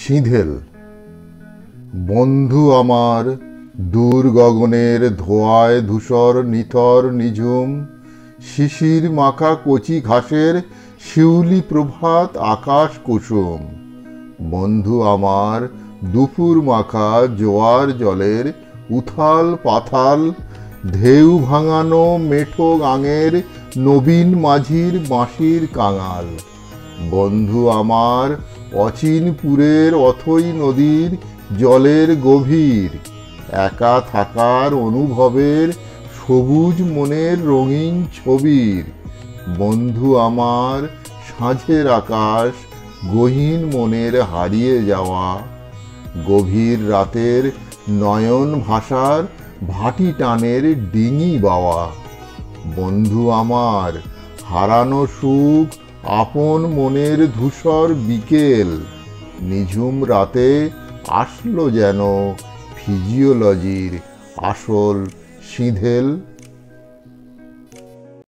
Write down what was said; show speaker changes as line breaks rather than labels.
সিঁধেল। বন্ধু আমার দূর গগনের ধোয়ায় ধূসর, নিথর, নিঝুম, শিশির মাখা কচি ঘাসের শিউলি প্রভাত আকাশ কুসুম। বন্ধু আমার, দুপুর মাখা জোয়ার জলের উথাল পাথাল, ঢেউ ভাঙানো মেঠো গাঙের নবীন মাঝির বাঁশির কাঙাল। বন্ধু আমার অচিনপুরের অথই নদীর জলের গভীর। একা থাকার অনুভবের সবুজ মনের রঙিন ছবির। বন্ধু আমার সাঁঝের আকাশ, গহীন মনের হারিয়ে যাওয়া। গভীর রাতের নয়ন ভাষার ভাটি টানের ডিঙি বাওয়া। বন্ধু আমার, হারানো সুখ আপন মনের ধূসর বিকেল নিঝুম রাতে আসলো যেন ফিজিওলজির আসল সিঁধেল।